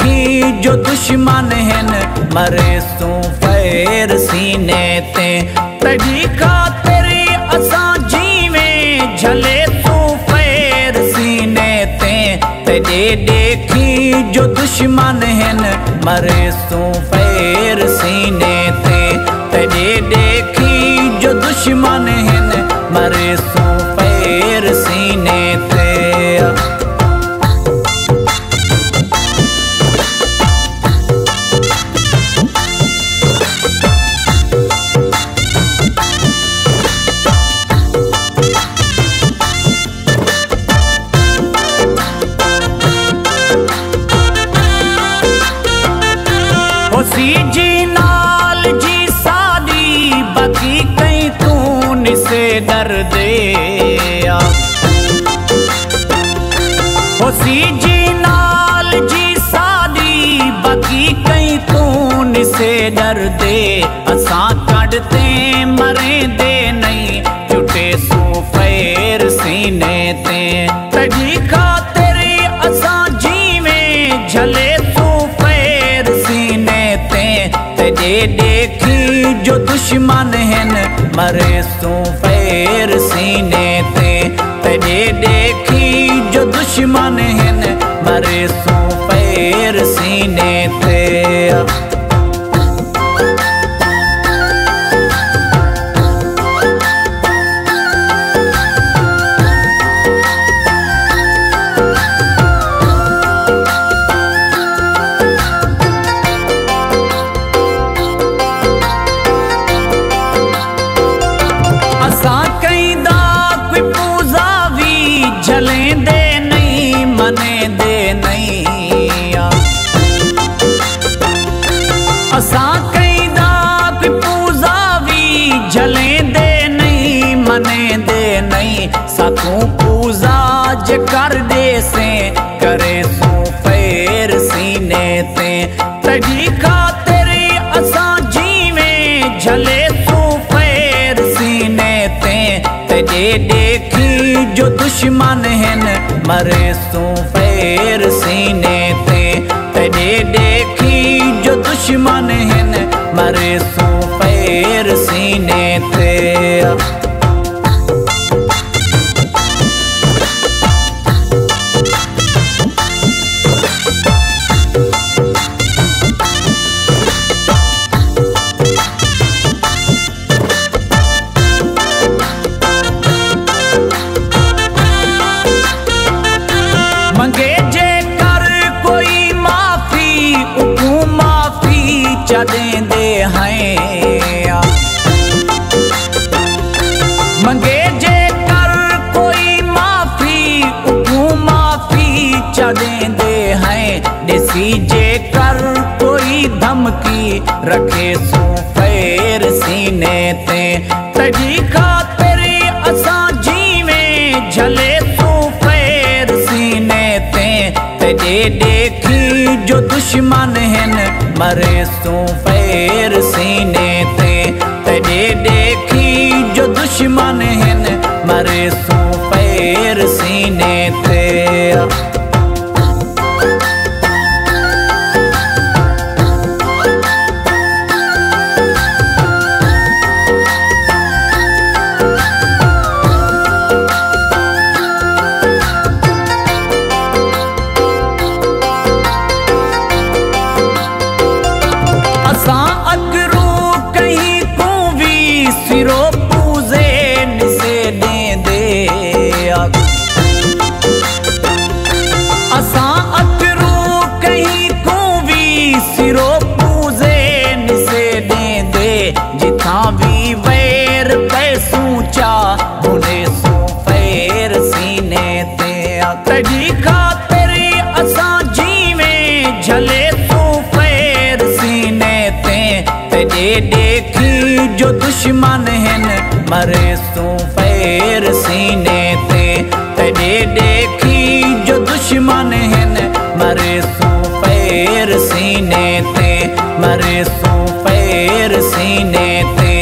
देखी जो दुश्मन हैं मरे सू फैर सीने ते। तजी तेरी असा जीवे, झले तू फैर सीने ते। तेरे देखी जो दुश्मन हैं मरे सू फैर होसी जी नाल जी सादी, बाकी कहीं तून से डर दे असा कड़ते मरे दे नहीं। चुटे सू फैर सीने ते। तजी खातरी असा जीवे, झले तू फैर सीने ते। ते देखी जो दुश्मन हन, मरे सू फैर सीने साकू पूजा ज कर दे से, करे सू फैर सीने ते। तजी खातरी असा जीवे झले तू फैर सीने ते। ते देखी जो दुश्मन हन मरे सू फैर सीने ते। ते देखी जो दुश्मन हन दे मंगे जे कर कोई माफ़ी उकू माफ़ी चदे दे हैं। देसी जे कर कोई धमकी रखे सू फैर सीने ते। तजी खातरी असा जीवे झले तू फैर सीने ते। ते देखी जो दुश्मन हन मरे सू फैर सीने ते तेरे देखी जो दुश्मन हैं मरे सो पैर सीने ते झले तू फैर सीने ते ते देखी जो दुश्मन हैं, मरे सू फैर सीने ते। ते देखी जो दुश्मन हैं, मरे सू फैर सीने ते। मरे सू फैर सीने ते,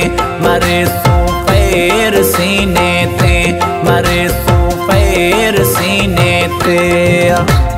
मरे सू फैर सीने ते, मरे सू फैर सीने ते।